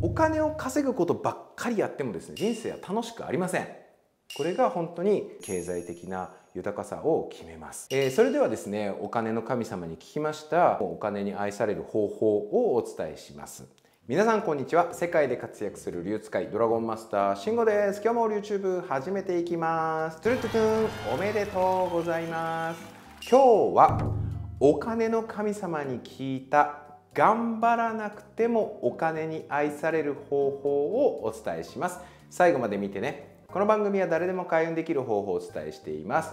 お金を稼ぐことばっかりやってもですね人生は楽しくありません。これが本当に経済的な豊かさを決めます、えー、それではですねお金の神様に聞きましたお金に愛される方法をお伝えします。皆さんこんにちは。世界で活躍する流使いドラゴンマスター慎吾です。今日も YouTube 始めていきます。トゥルトゥトゥンおめでとうございます。今日はお金の神様に聞いた頑張らなくてもお金に愛される方法をお伝えします。最後まで見てね。この番組は誰でも開運できる方法をお伝えしています。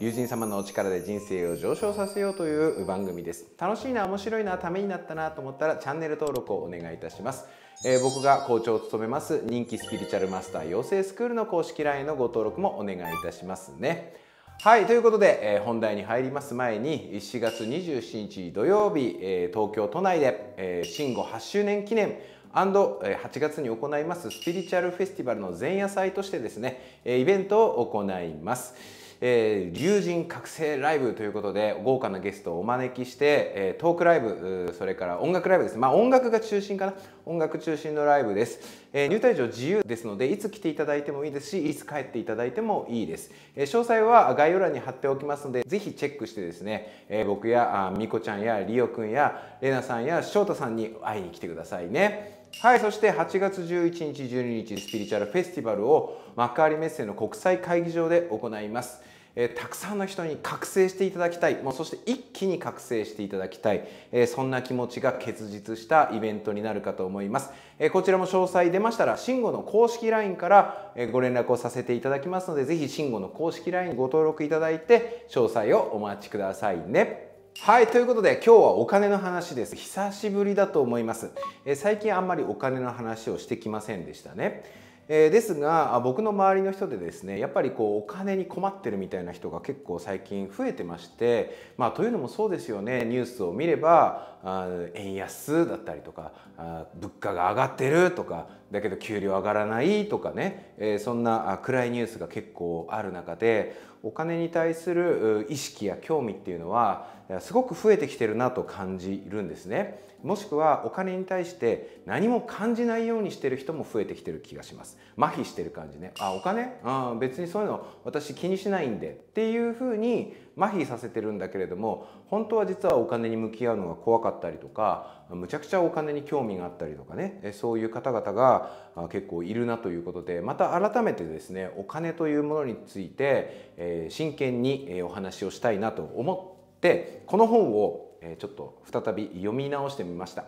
友人様のお力で人生を上昇させようという番組です。楽しいな面白いなためになったなと思ったらチャンネル登録をお願いいたします。えー、僕が校長を務めます人気スピリチュアルマスター養成スクールの公式 LINE のご登録もお願いいたしますね。はいということで、えー、本題に入ります前に4月27日土曜日、えー、東京都内で、えー、新語8周年記念8月に行いますスピリチュアルフェスティバルの前夜祭としてですねイベントを行います。えー、龍神覚醒ライブということで豪華なゲストをお招きして、えー、トークライブそれから音楽ライブですまあ音楽が中心かな。音楽中心のライブです、えー、入退場自由ですのでいつ来ていただいてもいいですしいつ帰っていただいてもいいです、えー、詳細は概要欄に貼っておきますのでぜひチェックしてですね、えー、僕やあみこちゃんやりおくんやれなさんや翔太さんに会いに来てくださいね。はい、そして8月11日、12日スピリチュアルフェスティバルを幕張メッセの国際会議場で行います。えたくさんの人に覚醒していただきたい。もうそして一気に覚醒していただきたい、えそんな気持ちが結実したイベントになるかと思います、えこちらも詳細出ましたら慎吾の公式 LINE からご連絡をさせていただきますのでぜひ慎吾の公式 LINE ご登録いただいて詳細をお待ちくださいね。はいということで今日はお金の話です。久しぶりだと思います、え最近あんまりお金の話をしてきませんでしたね。えー、ですが僕の周りの人でですねやっぱりこうお金に困ってるみたいな人が結構最近増えてまして、まあ、というのもそうですよね。ニュースを見ればあ円安だったりとかあ物価が上がってるとかだけど給料上がらないとかね、えー、そんな暗いニュースが結構ある中でお金に対する意識や興味っていうのはすごく増えてきてるなと感じるんですね。もしくはお金に対して何も感じないようにしてる人も増えてきてる気がします。麻痺してる感じね。あお金？あ別にそういうの私気にしないんでっていうふうに麻痺させてるんだけれども本当は実はお金に向き合うのが怖かったりとかむちゃくちゃお金に興味があったりとかねそういう方々が結構いるなということでまた改めてですねお金というものについて真剣にお話をしたいなと思ってこの本をちょっと再び読み直してみました。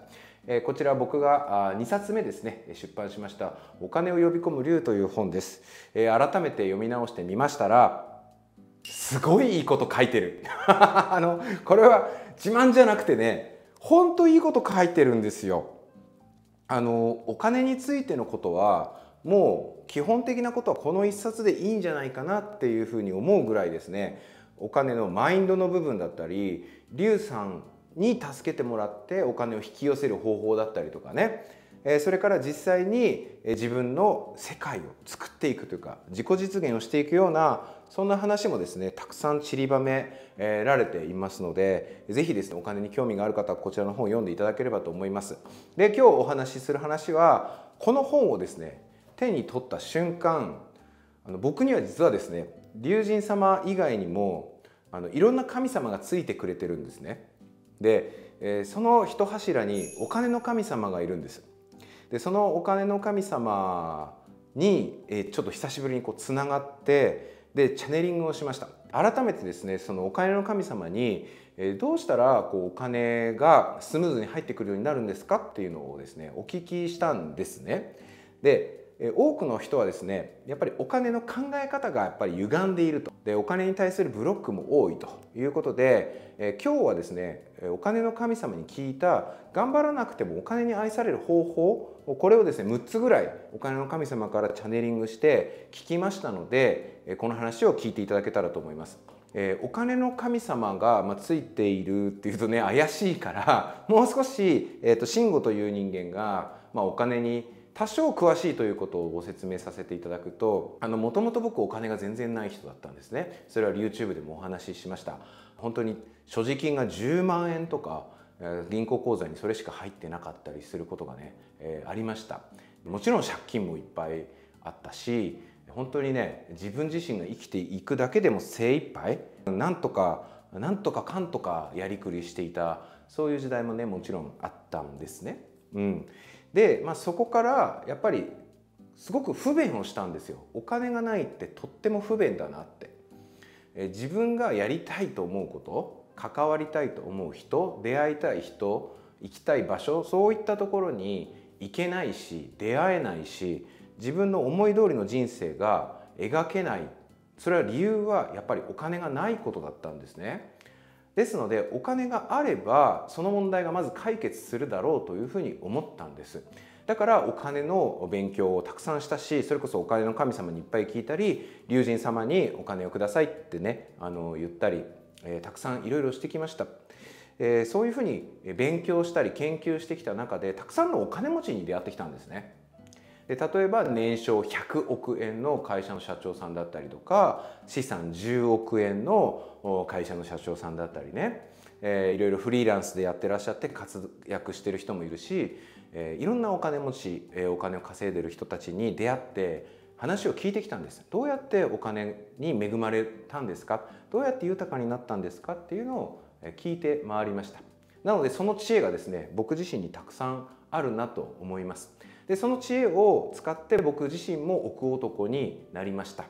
こちら僕が2冊目ですね出版しました「お金を呼び込む竜」という本です。改めて読み直してみましたらすごいいいこと書いてる。あのこれは自慢じゃなくてねほんといいこと書いてるんですよ。あのお金についてのことはもう基本的なことはこの一冊でいいんじゃないかなっていうふうに思うぐらいですね。お金のマインドの部分だったり劉さんに助けてもらってお金を引き寄せる方法だったりとかね。それから実際に自分の世界を作っていくというか自己実現をしていくようなそんな話もですねたくさん散りばめられていますので是非ですねお金に興味がある方はこちらの本を読んでいただければと思います。で今日お話しする話はこの本をですね手に取った瞬間あの僕には実はですね龍神様以外にもあのいろんな神様がついてくれてるんですね。で、え、その一柱にお金の神様がいるんです。でそのお金の神様に、え、ちょっと久しぶりにこうつながってでチャネリングをしました。改めてですねそのお金の神様にえどうしたらこうお金がスムーズに入ってくるようになるんですかっていうのをですねお聞きしたんですね。で多くの人はですねやっぱりお金の考え方がやっぱり歪んでいるとでお金に対するブロックも多いということで、え今日はですねお金の神様に聞いた頑張らなくてもお金に愛される方法これをですね6つぐらいお金の神様からチャネリングして聞きましたのでこの話を聞いていただけたらと思います。えー、お金の神様が、まあ、ついているっていうとね怪しいからもう少し、えーと、慎吾という人間が、まあ、お金に多少詳しいということをご説明させていただくともともと僕お金が全然ない人だったんですね。それは YouTube でもお話ししました。本当に所持金が10万円とか銀行口座にそれしか入ってなかったりすることがね、えー、ありました。もちろん借金もいっぱいあったし本当にね自分自身が生きていくだけでも精一杯なんとかなんとかかんとかやりくりしていたそういう時代もねもちろんあったんですね。うん、で、まあ、そこからやっぱりすごく不便をしたんですよ。お金がないってとっても不便だなって。え自分がやりたいと思うこと関わりたいと思う人出会いたい人行きたい場所そういったところに行けないし出会えないし自分の思い通りの人生が描けないそれは理由はやっぱりお金がないことだったんですね。ですのでお金があればその問題がまず解決するだろうというふうに思ったんです。だからお金の勉強をたくさんしたしそれこそお金の神様にいっぱい聞いたり龍神様にお金をくださいってねあの言ったり、えー、たくさんいろいろしてきました。えー、そういうふうに勉強したり研究してきた中でたくさんのお金持ちに出会ってきたんですね。で例えば年商100億円の会社の社長さんだったりとか資産10億円の会社の社長さんだったりね、えー、いろいろフリーランスでやってらっしゃって活躍してる人もいるし、えー、いろんなお金持ち、えー、お金を稼いでる人たちに出会って話を聞いてきたんです。どうやってお金に恵まれたんですか？どうやって豊かになったんですか？っていうのを聞いて回りました。なのでその知恵がですね僕自身にたくさんあるなと思います。でその知恵を使って僕自身も奥男になりました、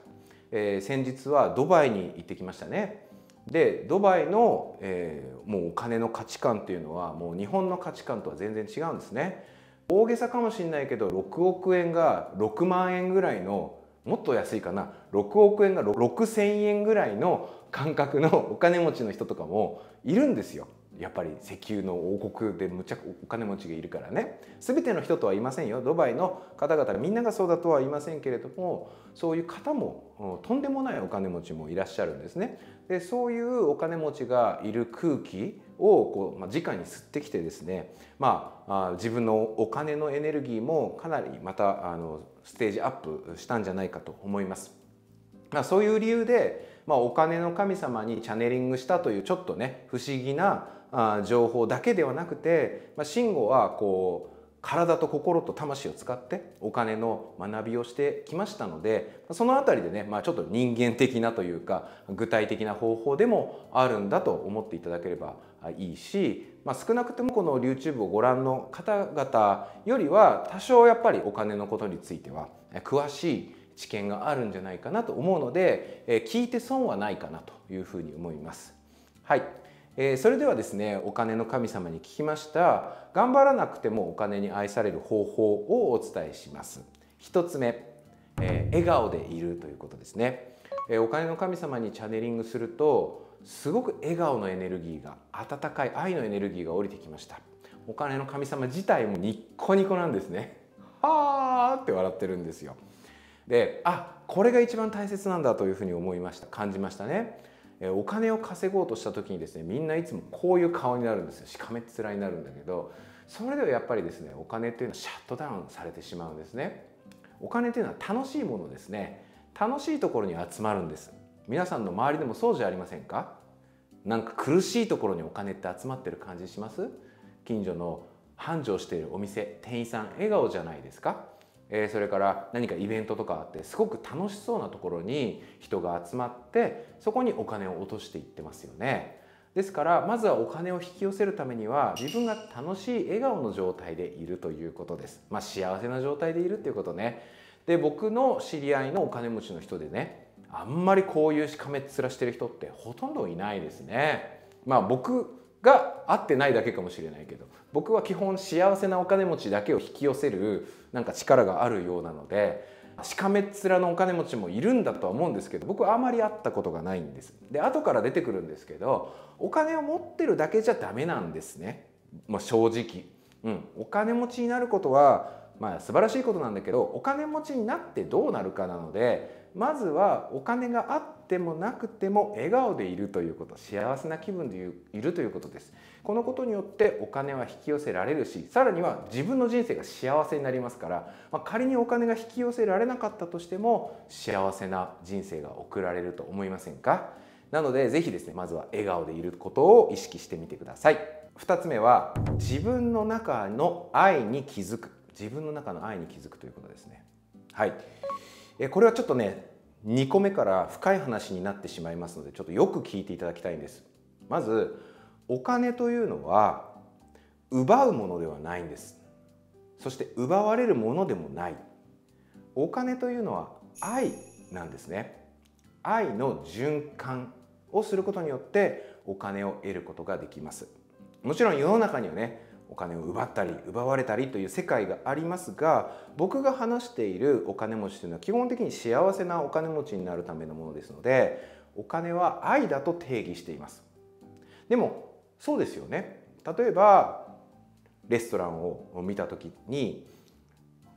えー、先日はドバイに行ってきましたね。でドバイの、えー、もうお金の価値観っていうのはもう日本の価値観とは全然違うんですね。大げさかもしれないけど6億円が6万円ぐらいのもっと安いかな。6億円が6,000円ぐらいの感覚のお金持ちの人とかもいるんですよ。やっぱり石油の王国でむちゃくお金持ちがいるからね全ての人とは言いませんよドバイの方々みんながそうだとは言いませんけれどもそういう方もとんでもないお金持ちもいらっしゃるんですね。でそういうお金持ちがいる空気をこう、まあ、直に吸ってきてですね、まあ、自分のお金のエネルギーもかなりまたあのステージアップしたんじゃないかと思います。まあ、そういう理由で、まあ、お金の神様にチャネリングしたというちょっとね不思議な情報だけではなくて、まあ、慎吾はこう体と心と魂を使ってお金の学びをしてきましたのでその辺りでね、まあ、ちょっと人間的なというか具体的な方法でもあるんだと思っていただければいいし、まあ、少なくともこの YouTube をご覧の方々よりは多少やっぱりお金のことについては詳しい知見があるんじゃないかなと思うので聞いて損はないかなというふうに思います。はいえ、それではですねお金の神様に聞きました。頑張らなくてもお金に愛される方法をお伝えします。一つ目、え、笑顔でいるということですね、え、お金の神様にチャネリングするとすごく笑顔のエネルギーが温かい愛のエネルギーが降りてきました。お金の神様自体もニッコニコなんですね。はーって笑ってるんですよ。であこれが一番大切なんだというふうに思いました。感じましたね。お金を稼ごうとした時にですねみんないつもこういう顔になるんですよ。しかめっ面になるんだけどそれではやっぱりですねお金っていうのはシャットダウンされてしまうんですね。お金っていうのは楽しいものですね。楽しいところに集まるんです。皆さんの周りでもそうじゃありませんか？なんか苦しいところにお金って集まってる感じします？近所の繁盛しているお店店員さん笑顔じゃないですか？えそれから何かイベントとかあってすごく楽しそうなところに人が集まってそこにお金を落としていってますよね。ですからまずはお金を引き寄せるためには自分が楽しい笑顔の状態でいるということです。まあ、幸せな状態でいるっていうことね。で僕の知り合いのお金持ちの人でねあんまりこういうしかめっ面してる人ってほとんどいないですね。まあ僕が合ってないだけかもしれないけど僕は基本幸せなお金持ちだけを引き寄せるなんか力があるようなのでしかめっ面のお金持ちもいるんだとは思うんですけど僕はあまり会ったことがないんです。で後から出てくるんですけどお金を持ってるだけじゃダメなんですね、まあ、正直、うん、お金持ちになることはまあ素晴らしいことなんだけどお金持ちになってどうなるかなのでまずはお金があってもなくても笑顔でいるということ。幸せな気分でいるということです。このことによってお金は引き寄せられるしさらには自分の人生が幸せになりますから、まあ、仮にお金が引き寄せられなかったとしても幸せな人生が送られると思いませんか？なのでぜひですねまずは笑顔でいることを意識してみてください。2つ目は自分の中の愛に気づく。自分の中の愛に気づくということですね。はい。これはちょっとね2個目から深い話になってしまいますのでちょっとよく聞いていただきたいんです。まずお金というのは奪うものではないんです。そして奪われるものでもない。お金というのは愛なんですね。愛の循環をすることによってお金を得ることができます。もちろん世の中にはねお金を奪ったり奪われたりという世界がありますが僕が話しているお金持ちというのは基本的に幸せなお金持ちになるためのものですのでお金は愛だと定義しています。でもそうですよね。例えばレストランを見た時に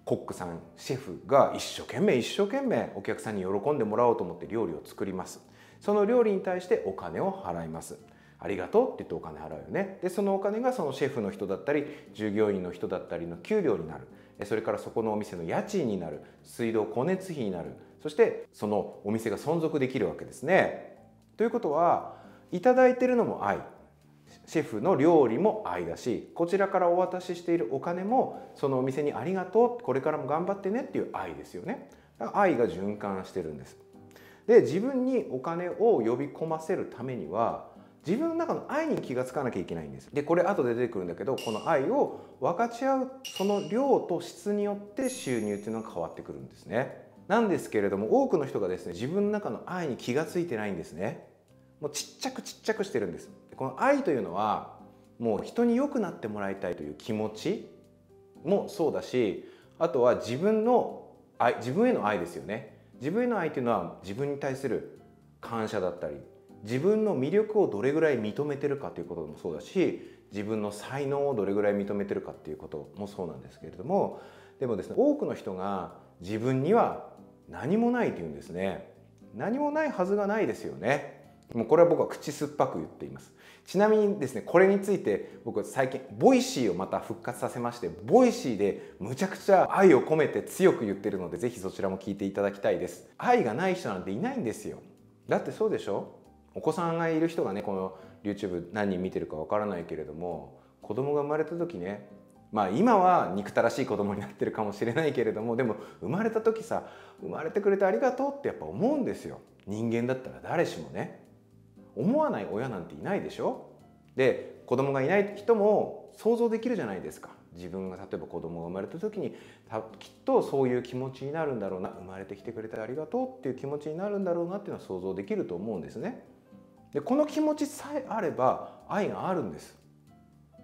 コックさんシェフが一生懸命一生懸命お客さんに喜んでもらおうと思って料理を作ります。その料理に対してお金を払います。ありがとうって言ってお金払うよね。でそのお金がそのシェフの人だったり従業員の人だったりの給料になる。それからそこのお店の家賃になる。水道光熱費になる。そしてそのお店が存続できるわけですね。ということは頂いてるのも愛。シェフの料理も愛だしこちらからお渡ししているお金もそのお店にありがとうこれからも頑張ってねっていう愛ですよね。愛が循環してるんです。で自分にお金を呼び込ませるためには自分の中の愛に気が付かなきゃいけないんです。でこれ後で出てくるんだけどこの愛を分かち合うその量と質によって収入っていうのが変わってくるんですね。なんですけれども多くの人がですね自分の中の愛に気が付いてないんですね。もうちっちゃくちっちゃくしてるんです。この愛というのはもう人に良くなってもらいたいという気持ちもそうだしあとは自分の愛自分への愛ですよね。自分への愛というのは自分に対する感謝だったり自分の魅力をどれぐらい認めてるかということもそうだし自分の才能をどれぐらい認めてるかっていうこともそうなんですけれどもでもですね多くの人が自分には何もないというんですね。何もないはずがないですよね。もうこれは僕は口酸っぱく言っています。ちなみにですねこれについて僕は最近 Voicy をまた復活させまして Voicy でむちゃくちゃ愛を込めて強く言ってるのでぜひそちらも聞いていただきたいです。愛がない人なんていないんですよ。だってそうでしょ？お子さんがいる人がねこの YouTube 何人見てるかわからないけれども子供が生まれた時ねまあ今は憎たらしい子供になってるかもしれないけれどもでも生まれた時さ生まれてくれてありがとうってやっぱ思うんですよ。人間だったら誰しもね。思わない親なんていないでしょ。で子供がいない人も想像できるじゃないですか。自分が例えば子供が生まれた時にきっとそういう気持ちになるんだろうな。生まれてきてくれてありがとうっていう気持ちになるんだろうなっていうのは想像できると思うんですね。でこの気持ちさえあれば愛があるんです。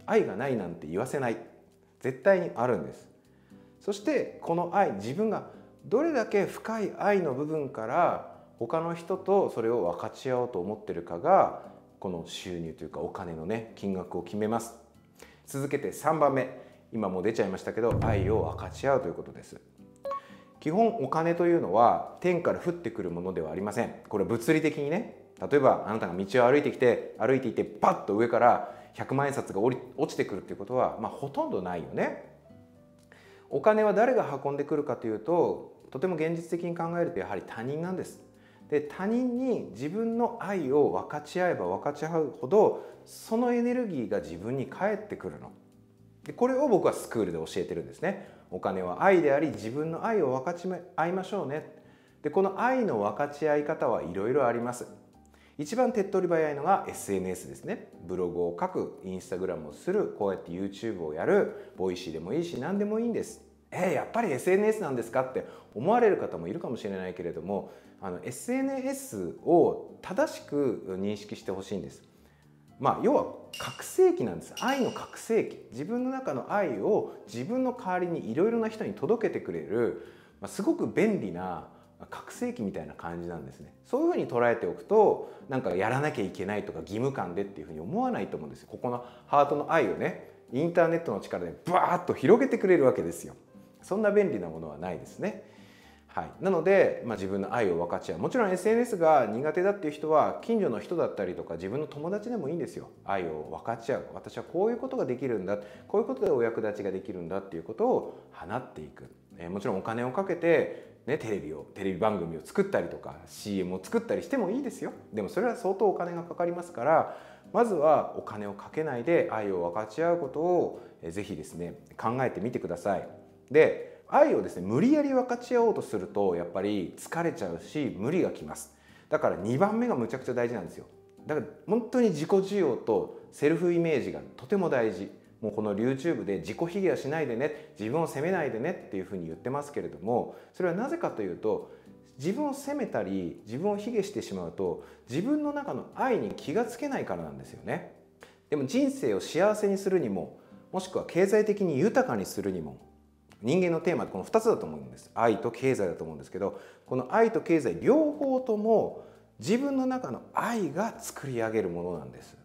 愛がないなんて言わせない。絶対にあるんです。そしてこの愛自分がどれだけ深い愛の部分から他の人とそれを分かち合おうと思ってるかがこの収入というかお金のね金額を決めます。続けて3番目。今も出ちゃいましたけど愛を分かち合うということです。基本お金というのは天から降ってくるものではありません。これ物理的にね。例えばあなたが道を歩いてきて歩いていてパッと上から100万円札が落ちてくるっていうことは、まあ、ほとんどないよね。お金は誰が運んでくるかというととても現実的に考えるとやはり他人なんです。で他人に自分の愛を分かち合えば分かち合うほどそのエネルギーが自分に返ってくるの。でこれを僕はスクールで教えてるんですね。お金は愛であり自分の愛を分かち合いましょうね。でこの愛の分かち合い方はいろいろあります。一番手っ取り早いのが SNS ですね。ブログを書くインスタグラムをするこうやって YouTube をやる Voicy でもいいし何でもいいんです。えー、やっぱり SNS なんですか？って思われる方もいるかもしれないけれどもあの SNS を正しく認識してほしいんです。まあ要は拡声器なんです。愛の拡声器。自分の中の愛を自分の代わりにいろいろな人に届けてくれる、まあ、すごく便利な覚醒器みたいな感じなんですね。そういうふうに捉えておくとなんかやらなきゃいけないとか義務感でっていうふうに思わないと思うんですよ。ここのハートの愛をねインターネットの力でバーッと広げてくれるわけですよ。そんな便利なものはないですね。はい、なので、まあ、自分の愛を分かち合う。もちろん SNS が苦手だっていう人は近所の人だったりとか自分の友達でもいいんですよ。愛を分かち合う。私はこういうことができるんだ。こういうことでお役立ちができるんだっていうことを放っていく、えもちろんお金をかけてね、テレビをテレビ番組を作ったりとか CM を作ったりしてもいいですよ。でもそれは相当お金がかかりますからまずはお金をかけないで愛を分かち合うことをぜひですね考えてみてください。で愛をですね無理やり分かち合おうとするとやっぱり疲れちゃうし無理がきます。だから2番目がむちゃくちゃ大事なんですよ。だから本当に自己需要とセルフイメージがとても大事。もうこの YouTube で自己卑下はしないでね自分を責めないでねっていうふうに言ってますけれどもそれはなぜかというと自分を責めたり自分を卑下してしまうと自分の中の愛に気がつけないからなんですよね。でも人生を幸せにするにももしくは経済的に豊かにするにも人間のテーマってこの2つだと思うんです。愛と経済だと思うんですけどこの愛と経済両方とも自分の中の愛が作り上げるものなんです。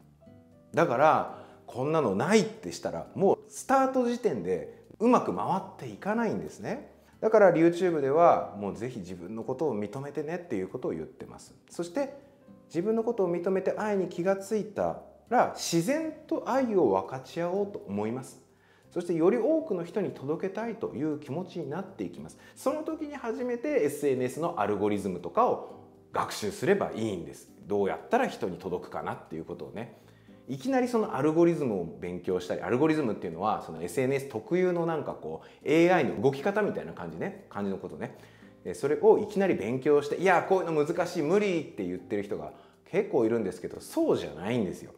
だからこんなのないってしたらもうスタート時点でうまく回っていかないんですね。だから YouTube ではもうぜひ自分のことを認めてねっていうことを言ってます。そして自分のことを認めて愛に気がついたら自然と愛を分かち合おうと思います。そしてより多くの人に届けたいという気持ちになっていきます。その時に初めて SNS のアルゴリズムとかを学習すればいいんです。どうやったら人に届くかなっていうことをねいきなりそのアルゴリズムを勉強したりアルゴリズムっていうのはその SNS 特有のなんかこう AI の動き方みたいな感じね。感じのことね。それをいきなり勉強していやこういうの難しい無理って言ってる人が結構いるんですけどそうじゃないんですよ。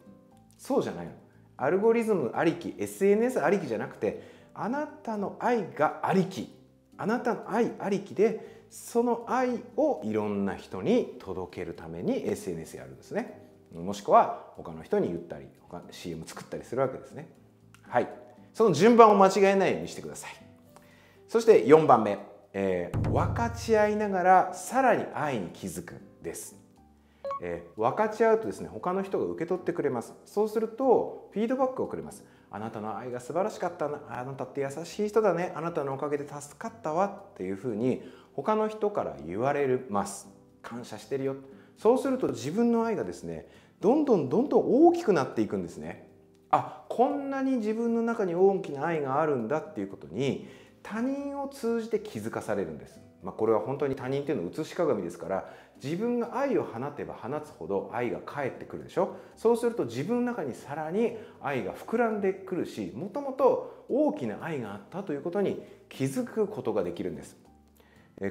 そうじゃないの。アルゴリズムありき SNS ありきじゃなくてあなたの愛がありき。あなたの愛ありきでその愛をいろんな人に届けるために SNS やるんですね。もしくは他の人に言ったり他 CM 作ったりするわけですね。はい。その順番を間違えないようにしてください。そして4番目、えー、分かち合いながらさらに愛に気づくです。えー、分かち合うとですね他の人が受け取ってくれます。そうするとフィードバックをくれます。あなたの愛が素晴らしかったな。あなたって優しい人だね。あなたのおかげで助かったわ。っていうふうに他の人から言われます。感謝してるよ。そうすると自分の愛がですねどんどんどんどん大きくなっていくんですね。あこんなに自分の中に大きな愛があるんだっていうことに他人を通じて気づかされるんです。まあ、これは本当に他人っていうのは写し鏡ですから自分が愛を放てば放つほど愛が返ってくるでしょ。そうすると自分の中にさらに愛が膨らんでくるしもともと大きな愛があったということに気づくことができるんです。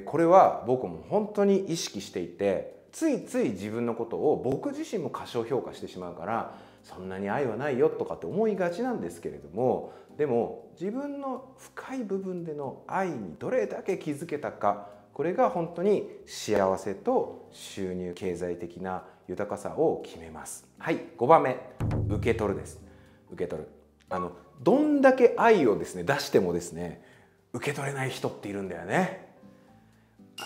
これは僕も本当に意識していてついつい自分のことを僕自身も過小評価してしまうからそんなに愛はないよとかって思いがちなんですけれどもでも自分の深い部分での愛にどれだけ気づけたかこれが本当に幸せと収入経済的な豊かさを決めます。はい5番目受け取るです。受け取る。あのどんだけ愛をですね出してもですね受け取れない人っているんだよね。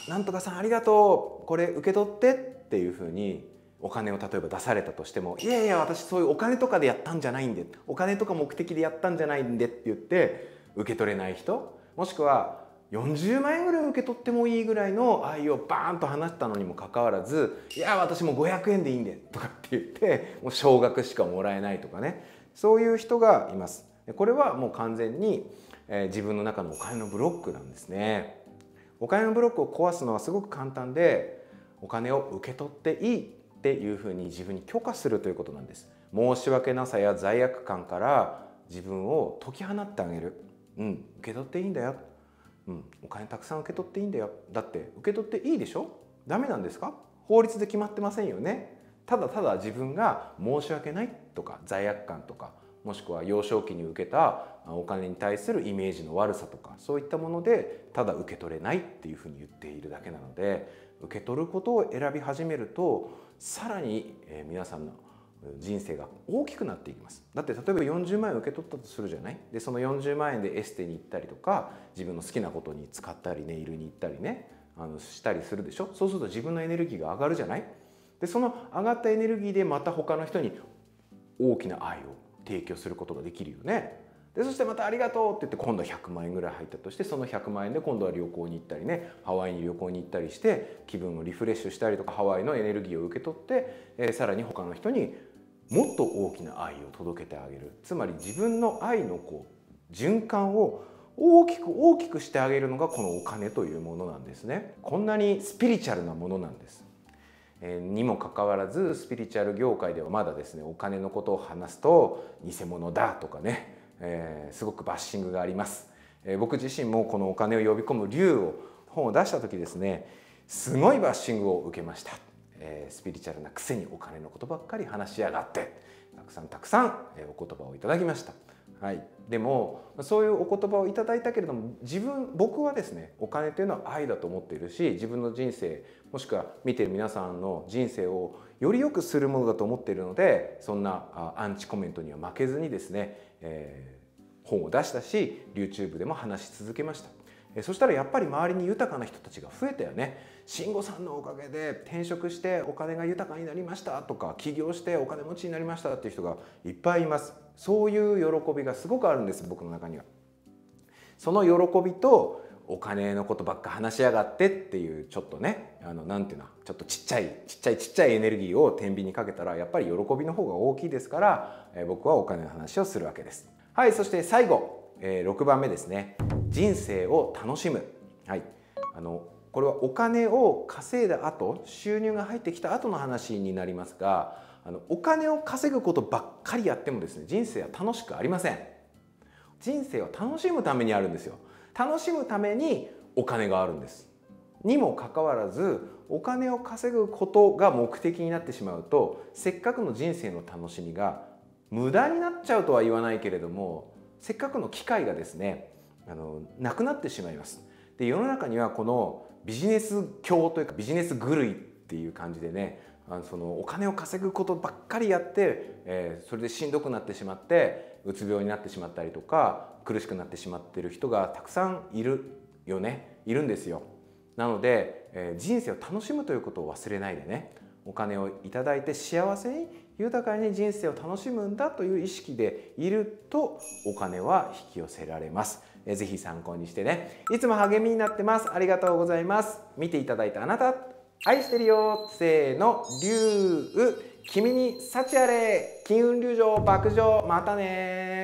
なんとかさんありがとうこれ受け取ってっていうふうにお金を例えば出されたとしてもいやいや私そういうお金とかでやったんじゃないんでお金とか目的でやったんじゃないんでって言って受け取れない人もしくは40万円ぐらい受け取ってもいいぐらいの愛をバーンと話したのにもかかわらず「いや私も500円でいいんで」とかって言ってもう少額しかもらえないとかねそういう人がいます。これはもう完全に、え自分の中のお金のブロックなんですね。お金のブロックを壊すのはすごく簡単でお金を受け取っていいっていうふうに自分に許可するということなんです。申し訳なさや罪悪感から自分を解き放ってあげる。うん受け取っていいんだよ。うん、お金たくさん受け取っていいんだよ。だって受け取っていいでしょ？ダメなんですか？法律で決まってませんよね。ただただ自分が申し訳ないとか罪悪感とかもしくは幼少期に受けたお金に対するイメージの悪さとかそういったものでただ受け取れないっていうふうに言っているだけなので受け取ることを選び始めるとさらに皆さんの人生が大きくなっていきます。だって例えば40万円受け取ったとするじゃない？でその40万円でエステに行ったりとか自分の好きなことに使ったりネイルに行ったりねあのしたりするでしょ？そうすると自分のエネルギーが上がるじゃない？でその上がったエネルギーでまた他の人に大きな愛を提供することができるよね。でそしてまた「ありがとう」って言って今度は100万円ぐらい入ったとしてその100万円で今度は旅行に行ったりねハワイに旅行に行ったりして気分をリフレッシュしたりとかハワイのエネルギーを受け取って、えー、さらに他の人にもっと大きな愛を届けてあげる。つまり自分の愛のこう循環を大きく大きくしてあげるのがこのお金というものなんですね。こんなにスピリチュアルなものなんです。にもかかわらずスピリチュアル業界ではまだですねお金のことを話すと偽物だとかね、えー、すごくバッシングがあります、えー、僕自身もこのお金を呼び込む竜を本を出した時ですねすごいバッシングを受けました、えー、スピリチュアルなくせにお金のことばっかり話しやがってたくさんたくさんお言葉をいただきました。はい、でもそういうお言葉をいただいたけれども自分僕はですねお金というのは愛だと思っているし自分の人生もしくは見てる皆さんの人生をより良くするものだと思っているのでそんなアンチコメントには負けずにですね、えー、本を出したし YouTube でも話し続けました。そしたらやっぱり周りに豊かな人たちが増えたよね。慎吾さんのおかげで転職してお金が豊かになりましたとか起業してお金持ちになりましたっていう人がいっぱいいます。そういう喜びがすごくあるんです僕の中には。その喜びとお金のことばっか話しやがってっていうちょっとねあのなんていうのちょっとちっちゃいちっちゃいちっちゃいエネルギーを天秤にかけたらやっぱり喜びの方が大きいですから、え僕はお金の話をするわけです。はいそして最後、えー、6番目ですね。人生を楽しむ、はい、あのこれはお金を稼いだ後収入が入ってきた後の話になりますがあのお金を稼ぐことばっかりやってもですね人生は楽しくありません。人生は楽しむためにあるんですよ。楽しむためにお金があるんです。にもかかわらずお金を稼ぐことが目的になってしまうとせっかくの人生の楽しみが無駄になっちゃうとは言わないけれどもせっかくの機会がですねあのなくなってしまいます。で世の中にはこのビジネス教というかビジネス狂いっていう感じでねあのそのお金を稼ぐことばっかりやって、えー、それでしんどくなってしまってうつ病になってしまったりとか苦しくなってしまってる人がたくさんいるよねいるんですよ。なので、えー、人生を楽しむということを忘れないでねお金をいただいて幸せに豊かに人生を楽しむんだという意識でいるとお金は引き寄せられます。ぜひ参考にしてね。いつも励みになってます。ありがとうございます。見ていただいたあなた愛してるよ。せーの龍君に幸あれ。金運流上爆上。またね